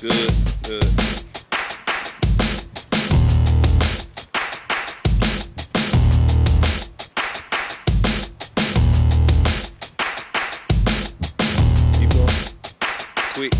good, good. Keep on. Quick.